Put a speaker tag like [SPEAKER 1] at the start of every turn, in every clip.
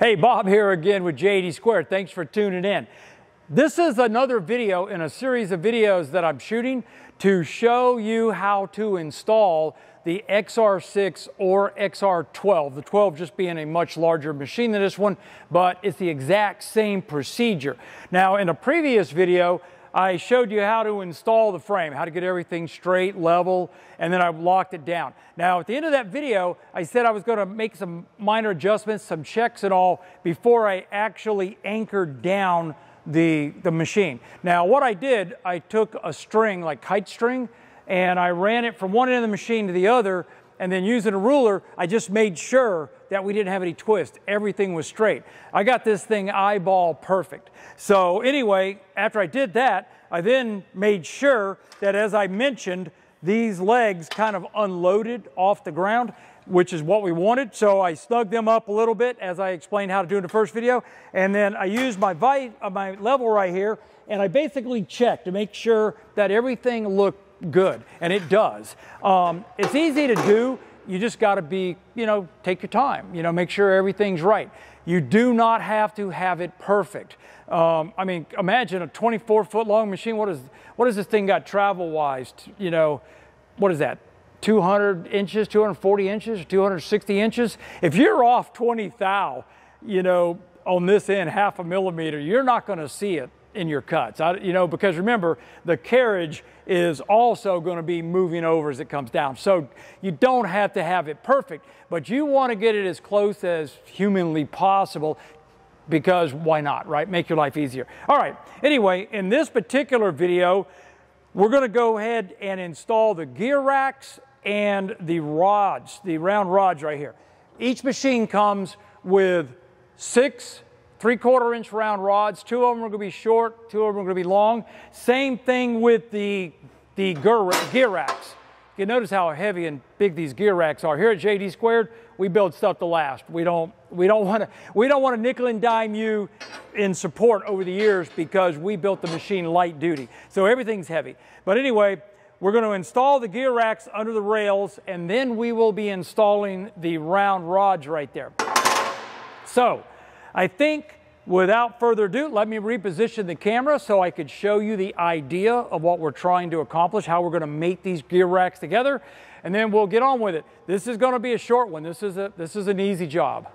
[SPEAKER 1] Hey, Bob here again with JD Squared. Thanks for tuning in. This is another video in a series of videos that I'm shooting to show you how to install the XR6 or XR12, the 12 just being a much larger machine than this one, but it's the exact same procedure. Now, in a previous video, I showed you how to install the frame, how to get everything straight, level, and then I locked it down. Now, at the end of that video, I said I was gonna make some minor adjustments, some checks and all, before I actually anchored down the, the machine. Now, what I did, I took a string, like kite string, and I ran it from one end of the machine to the other, and then using a ruler, I just made sure that we didn't have any twist. Everything was straight. I got this thing eyeball perfect. So anyway, after I did that, I then made sure that as I mentioned, these legs kind of unloaded off the ground, which is what we wanted. So I snugged them up a little bit as I explained how to do in the first video. And then I used my, uh, my level right here and I basically checked to make sure that everything looked good, and it does. Um, it's easy to do. You just got to be, you know, take your time. You know, make sure everything's right. You do not have to have it perfect. Um, I mean, imagine a 24 foot long machine. What is what does this thing got travel wise? You know, what is that? 200 inches, 240 inches, 260 inches. If you're off 20 thou, you know, on this end, half a millimeter, you're not going to see it in your cuts. I, you know, because remember, the carriage is also going to be moving over as it comes down. So you don't have to have it perfect, but you want to get it as close as humanly possible because why not, right? Make your life easier. All right, anyway, in this particular video, we're going to go ahead and install the gear racks and the rods, the round rods right here. Each machine comes with six three quarter inch round rods. Two of them are going to be short, two of them are going to be long. Same thing with the, the gear racks. You notice how heavy and big these gear racks are. Here at JD Squared, we build stuff to last. We don't, we don't want to, we don't want to nickel and dime you in support over the years because we built the machine light duty. So everything's heavy. But anyway, we're going to install the gear racks under the rails and then we will be installing the round rods right there. So I think without further ado, let me reposition the camera so I could show you the idea of what we're trying to accomplish, how we're going to mate these gear racks together, and then we'll get on with it. This is going to be a short one. This is, a, this is an easy job.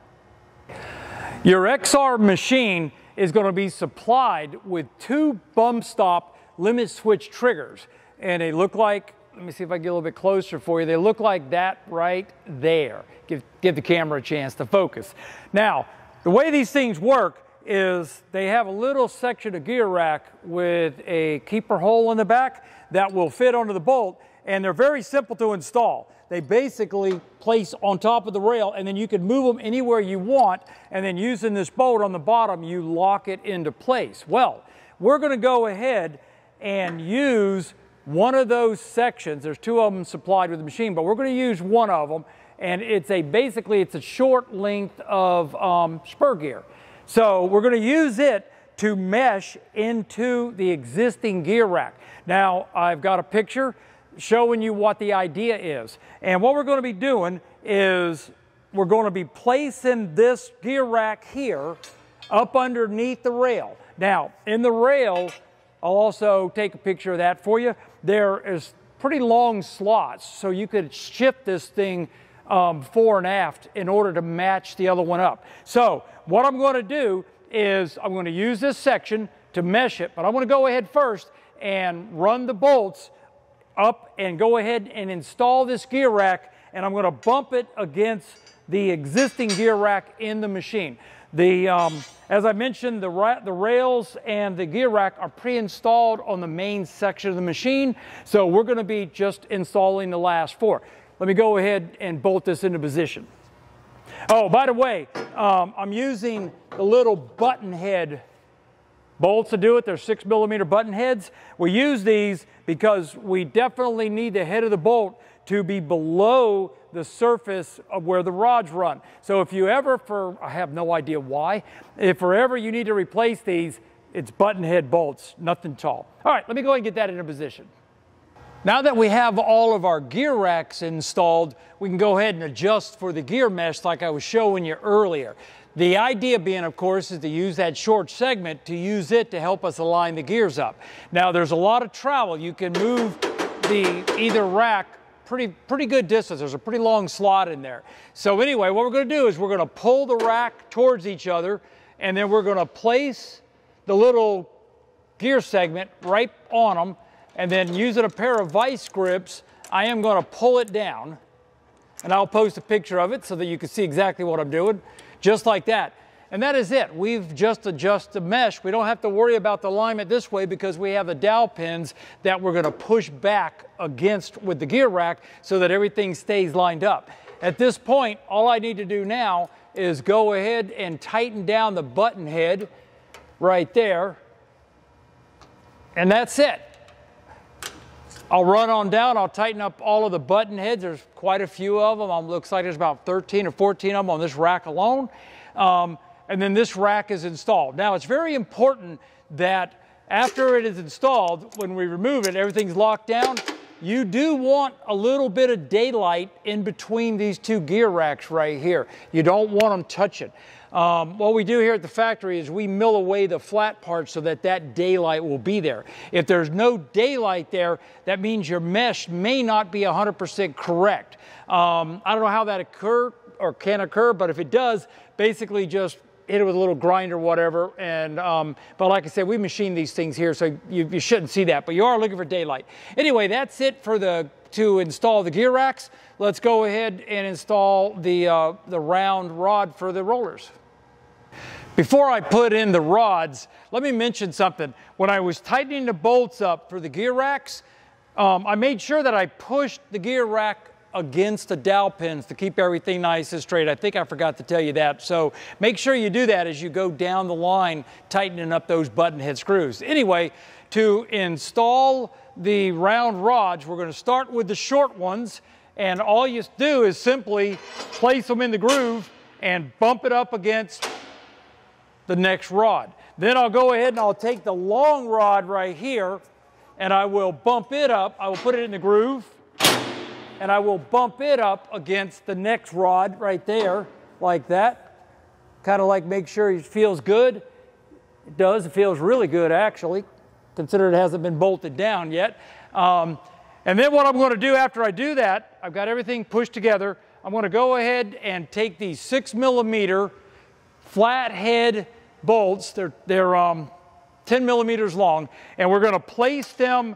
[SPEAKER 1] Your XR machine is going to be supplied with two bump stop limit switch triggers, and they look like let me see if I get a little bit closer for you. They look like that right there. Give, give the camera a chance to focus. Now, the way these things work is they have a little section of gear rack with a keeper hole in the back that will fit onto the bolt and they're very simple to install. They basically place on top of the rail and then you can move them anywhere you want and then using this bolt on the bottom you lock it into place. Well, we're going to go ahead and use one of those sections. There's two of them supplied with the machine, but we're going to use one of them and it's a basically it's a short length of um, spur gear. So we're going to use it to mesh into the existing gear rack. Now I've got a picture showing you what the idea is. And what we're going to be doing is we're going to be placing this gear rack here up underneath the rail. Now in the rail, I'll also take a picture of that for you. There is pretty long slots so you could shift this thing um, fore and aft in order to match the other one up. So what I'm going to do is I'm going to use this section to mesh it, but I'm going to go ahead first and run the bolts up and go ahead and install this gear rack and I'm going to bump it against the existing gear rack in the machine. The, um, as I mentioned, the, ra the rails and the gear rack are pre-installed on the main section of the machine, so we're going to be just installing the last four. Let me go ahead and bolt this into position. Oh, by the way, um, I'm using the little button head bolts to do it. They're six millimeter button heads. We use these because we definitely need the head of the bolt to be below the surface of where the rods run. So if you ever, for I have no idea why, if forever you need to replace these, it's button head bolts, nothing tall. All right, let me go ahead and get that into position. Now that we have all of our gear racks installed, we can go ahead and adjust for the gear mesh like I was showing you earlier. The idea being, of course, is to use that short segment to use it to help us align the gears up. Now, there's a lot of travel. You can move the either rack pretty, pretty good distance. There's a pretty long slot in there. So anyway, what we're gonna do is we're gonna pull the rack towards each other and then we're gonna place the little gear segment right on them and then using a pair of vice grips, I am gonna pull it down and I'll post a picture of it so that you can see exactly what I'm doing, just like that. And that is it. We've just adjusted the mesh. We don't have to worry about the alignment this way because we have the dowel pins that we're going to push back against with the gear rack so that everything stays lined up. At this point, all I need to do now is go ahead and tighten down the button head right there. And that's it. I'll run on down, I'll tighten up all of the button heads. There's quite a few of them. It looks like there's about 13 or 14 of them on this rack alone. Um, and then this rack is installed. Now it's very important that after it is installed, when we remove it, everything's locked down. You do want a little bit of daylight in between these two gear racks right here. You don't want them touching. Um, what we do here at the factory is we mill away the flat part so that that daylight will be there. If there's no daylight there, that means your mesh may not be 100% correct. Um, I don't know how that occur or can occur, but if it does, basically just hit it with a little grinder, whatever. And um, but like I said, we machine these things here, so you, you shouldn't see that. But you are looking for daylight. Anyway, that's it for the to install the gear racks. Let's go ahead and install the uh, the round rod for the rollers. Before I put in the rods, let me mention something. When I was tightening the bolts up for the gear racks, um, I made sure that I pushed the gear rack against the dowel pins to keep everything nice and straight. I think I forgot to tell you that. So make sure you do that as you go down the line, tightening up those button head screws. Anyway, to install the round rods, we're going to start with the short ones. And all you do is simply place them in the groove and bump it up against the next rod. Then I'll go ahead and I'll take the long rod right here and I will bump it up. I will put it in the groove and I will bump it up against the next rod right there, like that. Kind of like make sure it feels good. It does, it feels really good actually. Consider it hasn't been bolted down yet. Um, and then what I'm going to do after I do that, I've got everything pushed together. I'm going to go ahead and take these six millimeter flathead bolts. They're, they're um, 10 millimeters long, and we're going to place them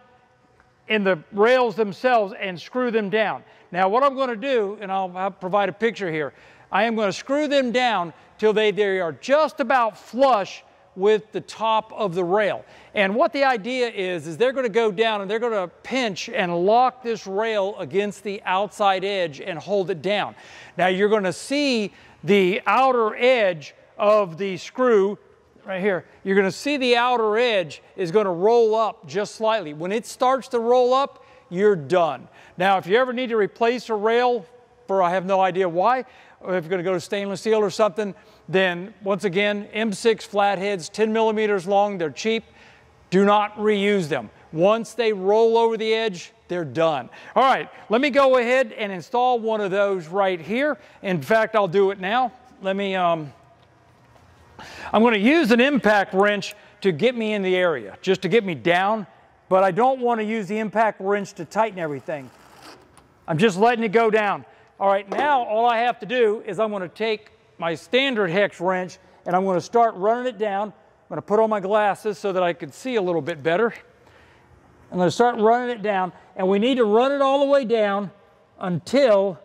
[SPEAKER 1] in the rails themselves and screw them down. Now what I'm going to do, and I'll, I'll provide a picture here, I am going to screw them down till they, they are just about flush with the top of the rail. And what the idea is, is they're going to go down and they're going to pinch and lock this rail against the outside edge and hold it down. Now you're going to see the outer edge of the screw right here, you're going to see the outer edge is going to roll up just slightly. When it starts to roll up, you're done. Now, if you ever need to replace a rail for I have no idea why, or if you're going to go to stainless steel or something, then once again, M6 flatheads, 10 millimeters long, they're cheap. Do not reuse them. Once they roll over the edge, they're done. All right, let me go ahead and install one of those right here. In fact, I'll do it now. Let me um, I'm going to use an impact wrench to get me in the area, just to get me down, but I don't want to use the impact wrench to tighten everything. I'm just letting it go down. All right, now all I have to do is I'm going to take my standard hex wrench and I'm going to start running it down. I'm going to put on my glasses so that I can see a little bit better. I'm going to start running it down, and we need to run it all the way down until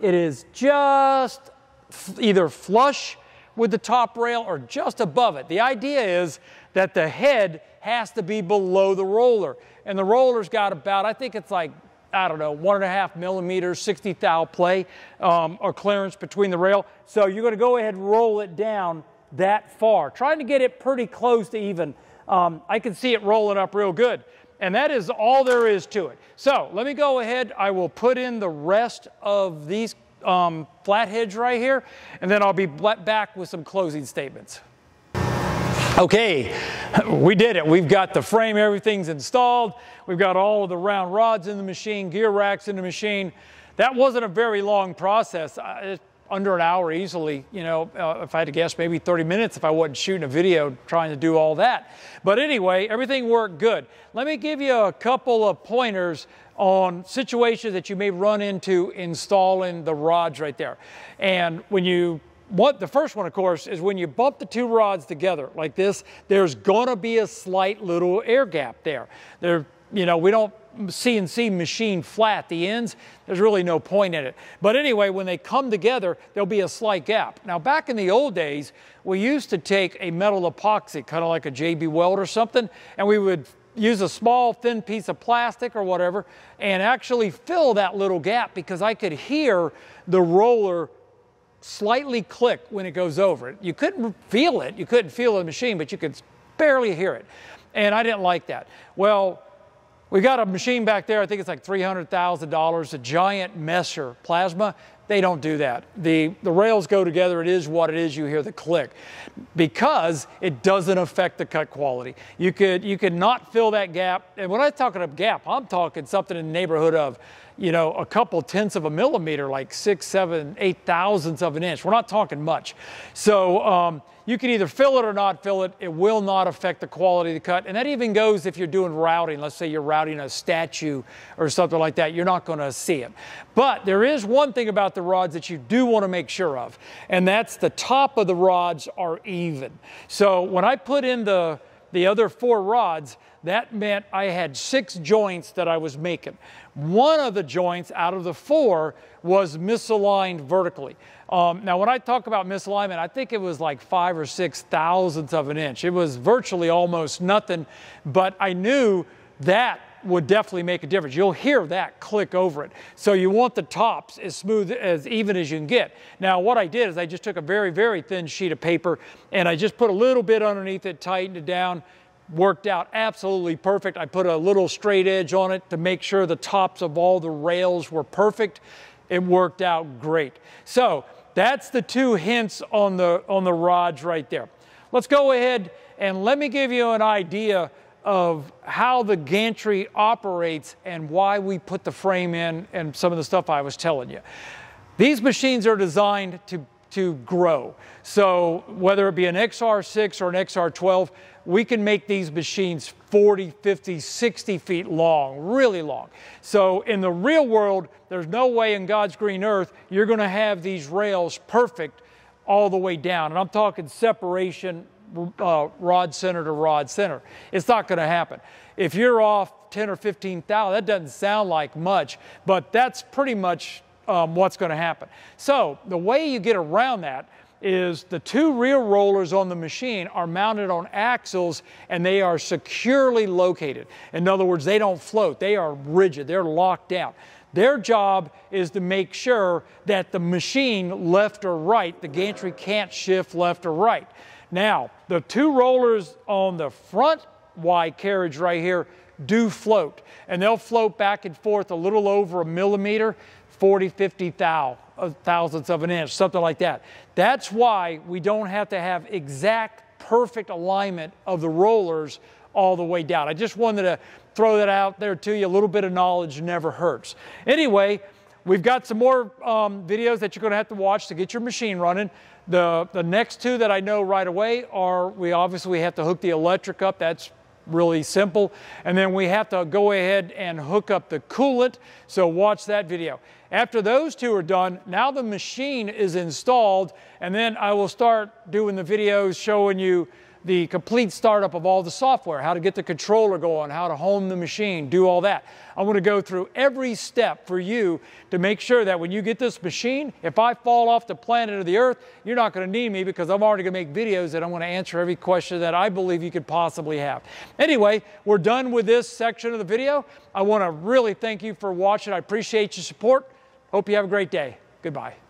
[SPEAKER 1] it is just either flush with the top rail or just above it. The idea is that the head has to be below the roller. And the roller's got about, I think it's like, I don't know, one and a half millimeters, 60 thou play um, or clearance between the rail. So you're going to go ahead and roll it down that far, trying to get it pretty close to even. Um, I can see it rolling up real good. And that is all there is to it. So let me go ahead. I will put in the rest of these um, flatheads right here, and then I'll be back with some closing statements. Okay, we did it. We've got the frame, everything's installed. We've got all of the round rods in the machine, gear racks in the machine. That wasn't a very long process. I, under an hour easily. You know, uh, if I had to guess, maybe 30 minutes if I wasn't shooting a video trying to do all that. But anyway, everything worked good. Let me give you a couple of pointers on situations that you may run into installing the rods right there. And when you want, the first one, of course, is when you bump the two rods together like this, there's gonna be a slight little air gap there. There, you know, we don't mm, CNC machine flat the ends, there's really no point in it. But anyway, when they come together, there'll be a slight gap. Now, back in the old days, we used to take a metal epoxy, kind of like a JB Weld or something, and we would use a small thin piece of plastic or whatever and actually fill that little gap because I could hear the roller slightly click when it goes over it. You couldn't feel it, you couldn't feel the machine, but you could barely hear it. And I didn't like that. Well, we got a machine back there, I think it's like $300,000, a giant Messer plasma. They don't do that. The, the rails go together, it is what it is, you hear the click. Because it doesn't affect the cut quality. You could, you could not fill that gap. And when I'm talking a gap, I'm talking something in the neighborhood of you know, a couple tenths of a millimeter, like six, seven, eight thousandths of an inch. We're not talking much. So um, you can either fill it or not fill it. It will not affect the quality of the cut. And that even goes if you're doing routing. Let's say you're routing a statue or something like that. You're not going to see it. But there is one thing about the rods that you do want to make sure of, and that's the top of the rods are even. So when I put in the the other four rods, that meant I had six joints that I was making. One of the joints out of the four was misaligned vertically. Um, now, when I talk about misalignment, I think it was like five or six thousandths of an inch. It was virtually almost nothing, but I knew that would definitely make a difference. You'll hear that click over it. So you want the tops as smooth, as even as you can get. Now what I did is I just took a very, very thin sheet of paper and I just put a little bit underneath it, tightened it down, worked out absolutely perfect. I put a little straight edge on it to make sure the tops of all the rails were perfect. It worked out great. So that's the two hints on the, on the rods right there. Let's go ahead and let me give you an idea of how the gantry operates and why we put the frame in and some of the stuff I was telling you. These machines are designed to, to grow. So whether it be an XR6 or an XR12, we can make these machines 40, 50, 60 feet long, really long. So in the real world, there's no way in God's green earth you're going to have these rails perfect all the way down. And I'm talking separation uh, rod center to rod center. It's not going to happen. If you're off 10 or 15,000, that doesn't sound like much, but that's pretty much um, what's going to happen. So the way you get around that is the two rear rollers on the machine are mounted on axles and they are securely located. In other words, they don't float, they are rigid, they're locked down. Their job is to make sure that the machine, left or right, the gantry can't shift left or right. Now, the two rollers on the front Y carriage right here do float, and they'll float back and forth a little over a millimeter, 40, 50 thou, uh, thousandths of an inch, something like that. That's why we don't have to have exact, perfect alignment of the rollers all the way down. I just wanted to throw that out there to you. A little bit of knowledge never hurts. Anyway, we've got some more um, videos that you're going to have to watch to get your machine running. The, the next two that I know right away are we obviously have to hook the electric up. That's really simple. And then we have to go ahead and hook up the coolant. So watch that video. After those two are done, now the machine is installed and then I will start doing the videos showing you the complete startup of all the software, how to get the controller going, how to home the machine, do all that. I want to go through every step for you to make sure that when you get this machine, if I fall off the planet of the earth, you're not going to need me because I'm already going to make videos that I'm going to answer every question that I believe you could possibly have. Anyway, we're done with this section of the video. I want to really thank you for watching. I appreciate your support. Hope you have a great day. Goodbye.